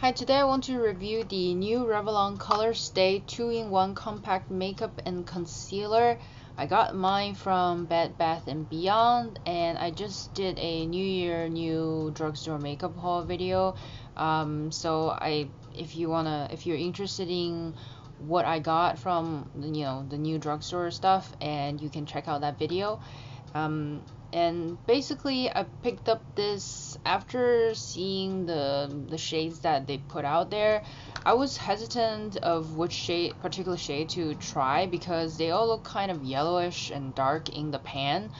Hi, today I want to review the new Revlon Color Stay 2-in-1 Compact Makeup and Concealer. I got mine from Bed Bath & Beyond and I just did a New Year New Drugstore Makeup haul video. Um, so I, if you wanna, if you're interested in what I got from, you know, the new drugstore stuff and you can check out that video. Um, and basically I picked up this after seeing the the shades that they put out there I was hesitant of which shade particular shade to try because they all look kind of yellowish and dark in the pan.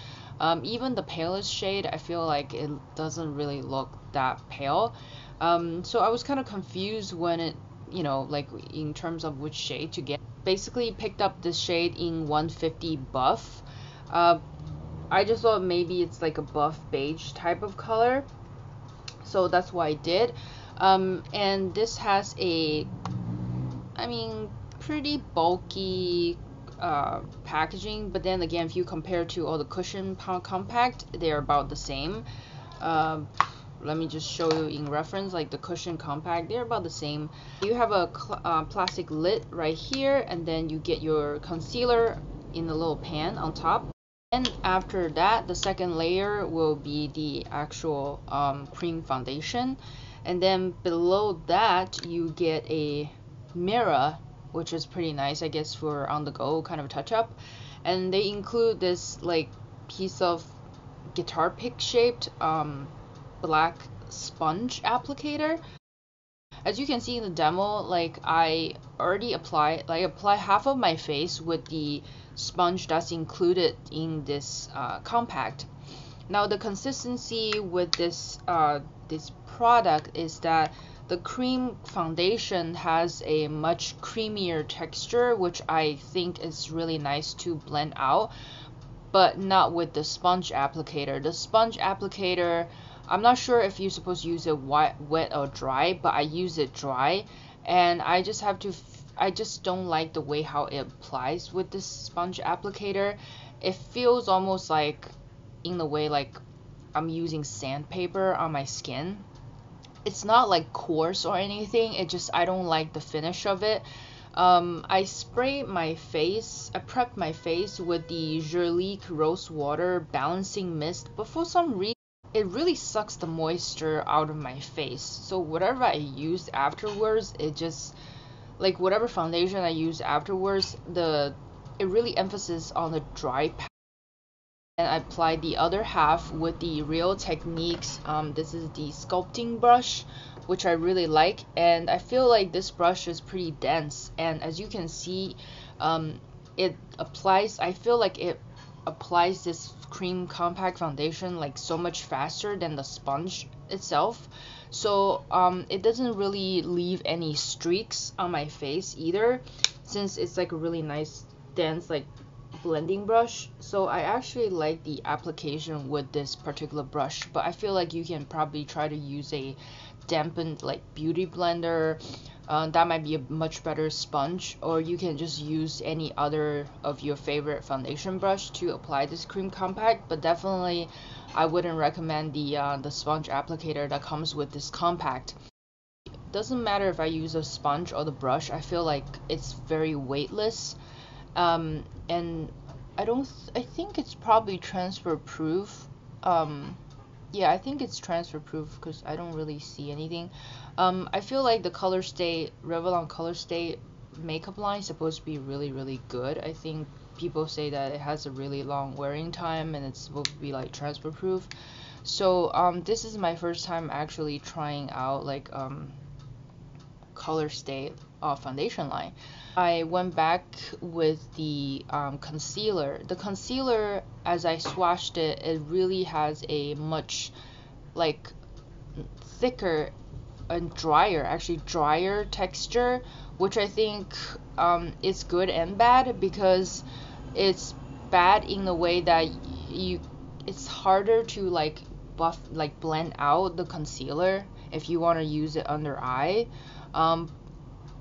Um, even the palest shade I feel like it doesn't really look that pale. Um, so I was kind of confused when it you know like in terms of which shade to get. Basically picked up this shade in 150 buff. Uh, I just thought maybe it's like a buff beige type of color. So that's what I did. Um, and this has a I mean pretty bulky uh, packaging but then again if you compare to all the cushion compact they're about the same. Uh, let me just show you in reference like the cushion compact they're about the same. You have a uh, plastic lid right here and then you get your concealer in a little pan on top and after that the second layer will be the actual um, cream foundation. And then below that you get a mirror which is pretty nice I guess for on the go kind of touch up and they include this like piece of guitar pick shaped um, black sponge applicator as you can see in the demo like I already applied like apply half of my face with the sponge that's included in this uh, compact. Now the consistency with this uh, this product is that the cream foundation has a much creamier texture which I think is really nice to blend out but not with the sponge applicator. The sponge applicator I'm not sure if you're supposed to use it wet, or dry, but I use it dry, and I just have to. I just don't like the way how it applies with this sponge applicator. It feels almost like, in the way like, I'm using sandpaper on my skin. It's not like coarse or anything. It just I don't like the finish of it. Um, I spray my face, I prep my face with the Jurlique Rose Water Balancing Mist, but for some reason it really sucks the moisture out of my face. So whatever I use afterwards, it just like whatever foundation I use afterwards, the it really emphasis on the dry part. And I apply the other half with the Real Techniques. Um, this is the sculpting brush, which I really like, and I feel like this brush is pretty dense. And as you can see, um, it applies. I feel like it applies this cream compact foundation like so much faster than the sponge itself. So um, it doesn't really leave any streaks on my face either since it's like a really nice dense like blending brush. So I actually like the application with this particular brush but I feel like you can probably try to use a dampened like beauty blender uh, that might be a much better sponge or you can just use any other of your favorite foundation brush to apply this cream compact but definitely I wouldn't recommend the uh, the sponge applicator that comes with this compact. Doesn't matter if I use a sponge or the brush I feel like it's very weightless. Um, and I don't th I think it's probably transfer proof um, yeah I think it's transfer proof because I don't really see anything. Um, I feel like the color stay Revlon color stay makeup line is supposed to be really really good. I think people say that it has a really long wearing time and it's supposed to be like transfer proof so um, this is my first time actually trying out like um, color stay uh, foundation line I went back with the um, concealer. The concealer, as I swatched it, it really has a much like thicker and drier, actually drier texture, which I think um, is good and bad because it's bad in the way that you it's harder to like buff like blend out the concealer if you want to use it under eye um,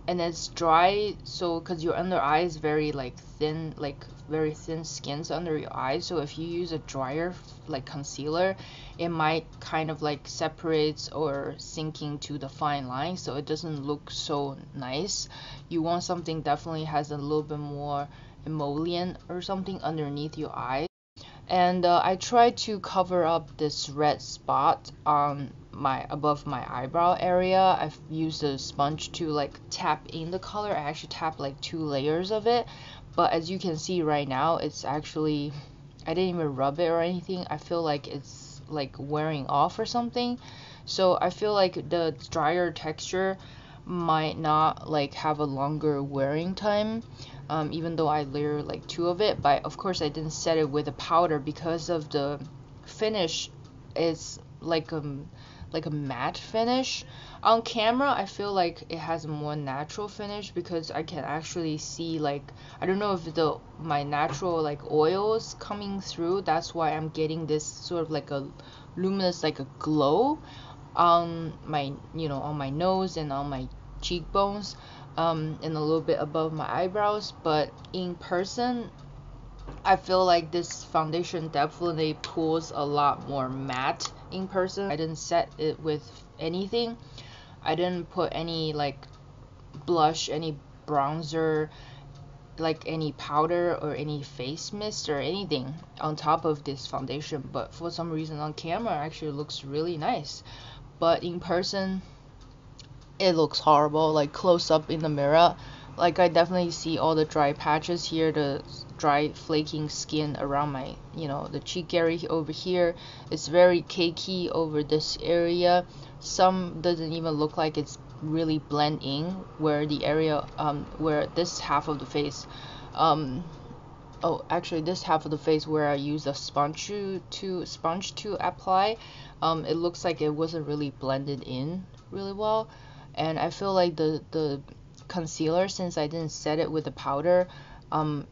and it's dry so because your under eye is very like thin like very thin skins under your eyes so if you use a drier like concealer it might kind of like separates or sinking to the fine line so it doesn't look so nice. You want something definitely has a little bit more emollient or something underneath your eye and uh, I try to cover up this red spot on my above my eyebrow area. I've used a sponge to like tap in the color. I actually tap like two layers of it. But as you can see right now it's actually I didn't even rub it or anything. I feel like it's like wearing off or something. So I feel like the drier texture might not like have a longer wearing time um, even though I layer like two of it but of course I didn't set it with a powder because of the finish. It's like um like a matte finish. On camera I feel like it has a more natural finish because I can actually see like I don't know if the my natural like oils coming through. That's why I'm getting this sort of like a luminous like a glow on my you know on my nose and on my cheekbones um, and a little bit above my eyebrows but in person I feel like this foundation definitely pulls a lot more matte in person. I didn't set it with anything. I didn't put any like blush any bronzer like any powder or any face mist or anything on top of this foundation but for some reason on camera actually looks really nice. But in person it looks horrible like close up in the mirror. Like I definitely see all the dry patches here the dry flaking skin around my you know the cheek area over here. It's very cakey over this area. Some doesn't even look like it's really blend in where the area um where this half of the face um oh actually this half of the face where I use a sponge to, to sponge to apply um it looks like it wasn't really blended in really well and I feel like the the concealer since I didn't set it with the powder um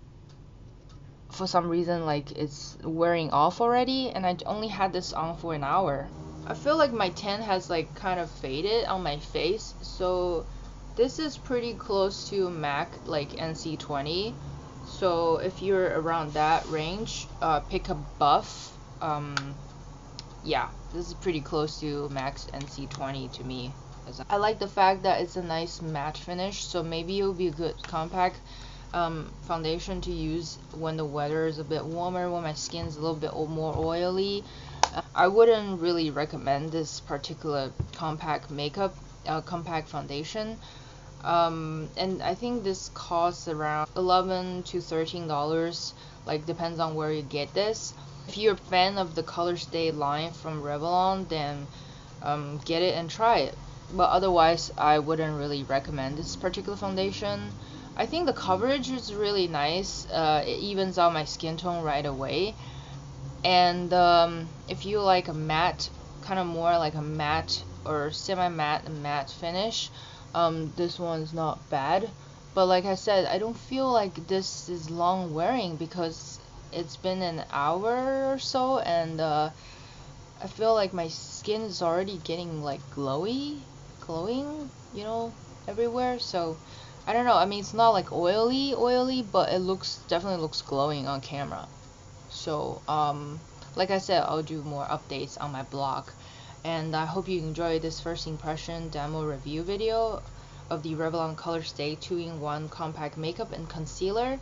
for some reason like it's wearing off already and I only had this on for an hour. I feel like my tan has like kind of faded on my face so this is pretty close to MAC like NC20 so if you're around that range uh, pick a buff um, yeah this is pretty close to MAC's NC20 to me I like the fact that it's a nice matte finish so maybe it will be a good compact um, foundation to use when the weather is a bit warmer when my skin is a little bit more oily. Uh, I wouldn't really recommend this particular compact makeup uh, compact foundation. Um, and I think this costs around 11 to 13 dollars like depends on where you get this. If you're a fan of the Colorstay line from Revlon then um, get it and try it but otherwise I wouldn't really recommend this particular foundation. I think the coverage is really nice. Uh, it evens out my skin tone right away. And um, if you like a matte kind of more like a matte or semi-matte matte finish um, this one's not bad. But like I said I don't feel like this is long wearing because it's been an hour or so and uh, I feel like my skin is already getting like glowy glowing, you know, everywhere. So I don't know. I mean, it's not like oily, oily, but it looks definitely looks glowing on camera. So um, like I said, I'll do more updates on my blog. And I hope you enjoyed this first impression demo review video of the Revlon Colorstay 2-in-1 Compact Makeup and Concealer.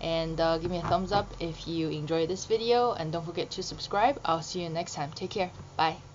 And uh, give me a thumbs up if you enjoyed this video. And don't forget to subscribe. I'll see you next time. Take care. Bye.